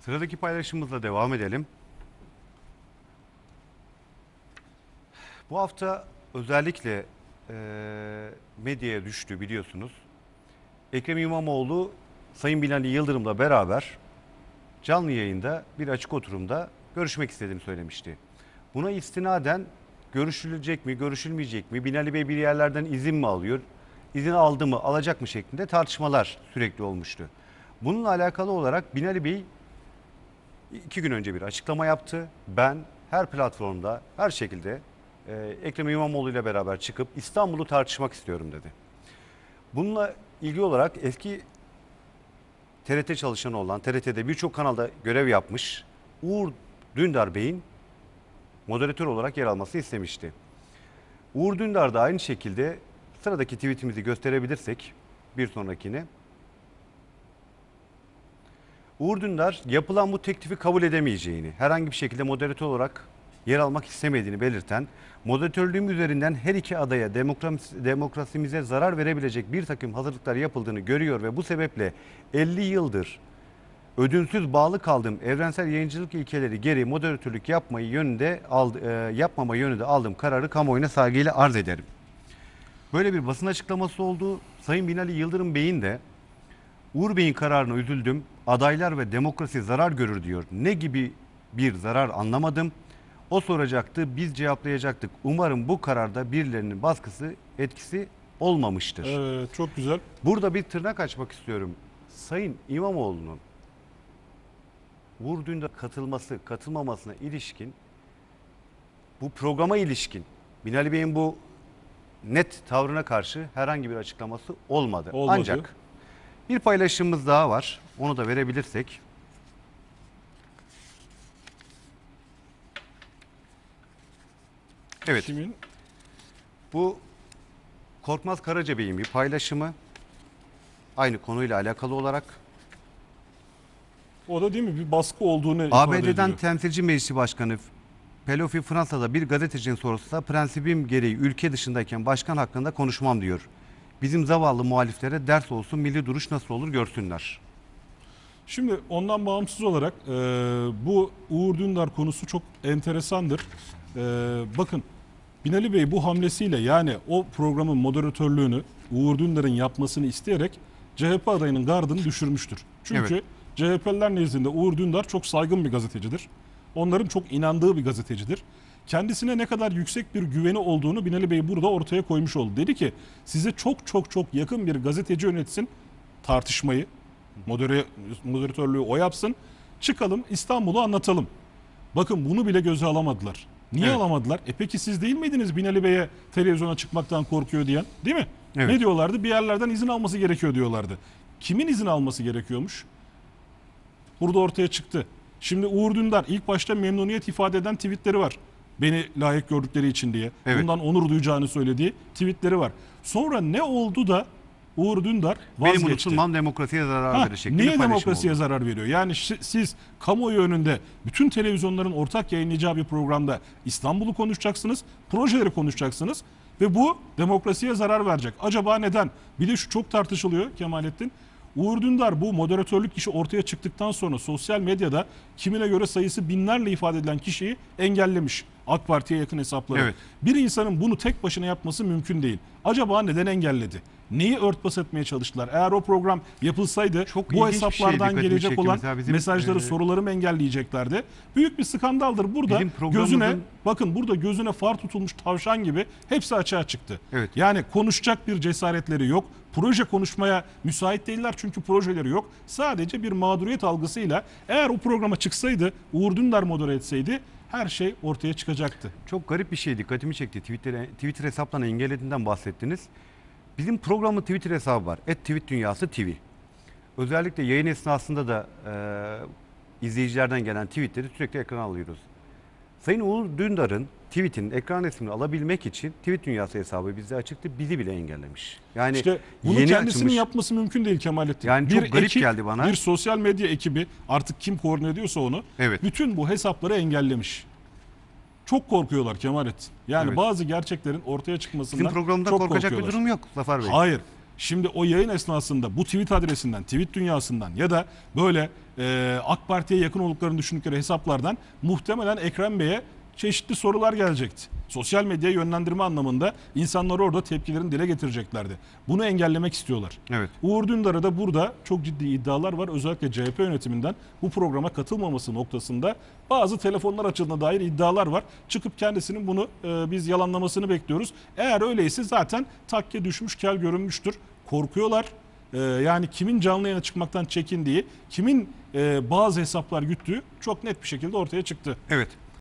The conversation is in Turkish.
Sıradaki paylaşımımızla devam edelim. Bu hafta özellikle eee, medyaya düştü biliyorsunuz. Ekrem İmamoğlu Sayın Binali Yıldırım'la beraber canlı yayında bir açık oturumda görüşmek istediğini söylemişti. Buna istinaden görüşülecek mi, görüşülmeyecek mi, Binali Bey bir yerlerden izin mi alıyor, izin aldı mı, alacak mı şeklinde tartışmalar sürekli olmuştu. Bununla alakalı olarak Binali Bey iki gün önce bir açıklama yaptı. Ben her platformda, her şekilde e, Ekrem İmamoğlu ile beraber çıkıp İstanbul'u tartışmak istiyorum dedi. Bununla ilgili olarak eski TRT çalışanı olan, TRT'de birçok kanalda görev yapmış Uğur Dündar Bey'in moderatör olarak yer alması istemişti. Uğur Dündar da aynı şekilde sıradaki tweetimizi gösterebilirsek bir sonrakini. Uğur Dündar yapılan bu teklifi kabul edemeyeceğini, herhangi bir şekilde moderatör olarak yer almak istemediğini belirten, moderatörlüğüm üzerinden her iki adaya demokrasi- demokrasimize zarar verebilecek bir takım hazırlıklar yapıldığını görüyor ve bu sebeple 50 yıldır ödünsüz bağlı kaldığım evrensel yayıncılık ilkeleri geri moderatörlük yapmayı yönünde aldı, e, yapmama yönünde aldığım kararı kamuoyuna saygıyla arz ederim. Böyle bir basın açıklaması oldu. Sayın Binali Yıldırım Bey'in de Uğur Bey'in kararına üzüldüm. Adaylar ve demokrasi zarar görür diyor. Ne gibi bir zarar anlamadım. O soracaktı, biz cevaplayacaktık. Umarım bu kararda birilerinin baskısı, etkisi olmamıştır. Evet, çok güzel. Burada bir tırnak açmak istiyorum. Sayın İmamoğlu'nun Dündar katılması, katılmamasına ilişkin bu programa ilişkin Binali Bey'in bu net tavrına karşı herhangi bir açıklaması olmadı. Olmadı. Ancak bir paylaşımımız daha var. Onu da verebilirsek. Evet. Kimin? Bu Korkmaz Karaca Bey'in bir paylaşımı. Aynı konuyla alakalı olarak. O da değil mi bir baskı olduğunu ABD'den temsilci meclisi başkanı Pelosi Fransa'da bir gazetecinin sorusunda prensibim gereği ülke dışındayken başkan hakkında konuşmam diyor. Bizim zavallı muhaliflere ders olsun milli duruş nasıl olur görsünler. Şimdi ondan bağımsız olarak e, bu Uğur Dündar konusu çok enteresandır. E, bakın Binali Bey bu hamlesiyle yani o programın moderatörlüğünü Uğur Dündar'ın yapmasını isteyerek CHP adayının gardını düşürmüştür. Çünkü Evet. CHP'liler nezdinde Uğur Dündar çok saygın bir gazetecidir. Onların çok inandığı bir gazetecidir. Kendisine ne kadar yüksek bir güveni olduğunu Binali Bey burada ortaya koymuş oldu. Dedi ki size çok çok çok yakın bir gazeteci yönetsin tartışmayı, modere, moderatörlüğü o yapsın. Çıkalım İstanbul'u anlatalım. Bakın bunu bile göze alamadılar. Niye Evet. alamadılar? E peki siz değil miydiniz Binali Bey'e televizyona çıkmaktan korkuyor diyen? Değil mi? Evet. Ne diyorlardı? Bir yerlerden izin alması gerekiyor diyorlardı. Kimin izin alması gerekiyormuş? Burada ortaya çıktı. Şimdi Uğur Dündar ilk başta memnuniyet ifade eden tweetleri var. Beni layık gördükleri için diye. Evet. Bundan onur duyacağını söylediği tweetleri var. Sonra ne oldu da Uğur Dündar vazgeçti? Benim unutulmam demokrasiye zarar Ha, verir şeklinde niye demokrasiye oldu. zarar veriyor? Yani siz kamuoyu önünde bütün televizyonların ortak yayınlayacağı bir programda İstanbul'u konuşacaksınız, projeleri konuşacaksınız ve bu demokrasiye zarar verecek. Acaba neden? Bir de şu çok tartışılıyor Kemalettin. Uğur Dündar bu moderatörlük işi ortaya çıktıktan sonra sosyal medyada kimine göre sayısı binlerle ifade edilen kişiyi engellemiş. AK Parti'ye yakın hesapları. Evet. Bir insanın bunu tek başına yapması mümkün değil. Acaba neden engelledi? Neyi örtbas etmeye çalıştılar? Eğer o program yapılsaydı Çok bu şey hesaplardan gelecek olan mesela bizim, mesajları, e, soruları mı engelleyeceklerdi? Büyük bir skandaldır. Burada programımızın- gözüne bakın burada gözüne far tutulmuş tavşan gibi hepsi açığa çıktı. Evet. Yani konuşacak bir cesaretleri yok. Proje konuşmaya müsait değiller çünkü projeleri yok. Sadece bir mağduriyet algısıyla eğer o programa çıksaydı, Uğur Dündar modere etseydi her şey ortaya çıkacaktı. Çok garip bir şey dikkatimi çekti. Twitter, Twitter hesaplarını engellediğinden bahsettiniz. Bizim programın Twitter hesabı var. Et Tweet Dünyası TV. Özellikle yayın esnasında da e, izleyicilerden gelen tweetleri sürekli ekrana alıyoruz. Sayın Uğur Dündar'ın tweetinin ekran resmini alabilmek için Tweet Dünyası hesabı bizde açıktı. Bizi bile engellemiş. Yani İşte bunu yeni kendisinin açılmış- yapması mümkün değil Kemalettin. Yani çok garip geldi bana. Bir sosyal medya ekibi artık kim koordine ediyorsa onu Evet. bütün bu hesapları engellemiş. Çok korkuyorlar Kemalettin. Yani Evet. bazı gerçeklerin ortaya çıkmasından Bizim programda çok korkacak bir korkuyorlar. durum yok Zafer Bey. Hayır. Şimdi o yayın esnasında bu tweet adresinden, tweet dünyasından ya da böyle e, AK Parti'ye yakın olduklarını düşündükleri hesaplardan muhtemelen Ekrem Bey'e çeşitli sorular gelecekti. Sosyal medyaya yönlendirme anlamında insanlar orada tepkilerini dile getireceklerdi. Bunu engellemek istiyorlar. Evet. Uğur Dündar'a da burada çok ciddi iddialar var. Özellikle CHP yönetiminden bu programa katılmaması noktasında bazı telefonlar açıldığına dair iddialar var. Çıkıp kendisinin bunu e, biz yalanlamasını bekliyoruz. Eğer öyleyse zaten takke düşmüş kel görünmüştür. Korkuyorlar. E, yani kimin canlı yayına çıkmaktan çekindiği, kimin e, bazı hesaplar güttüğü çok net bir şekilde ortaya çıktı. Evet.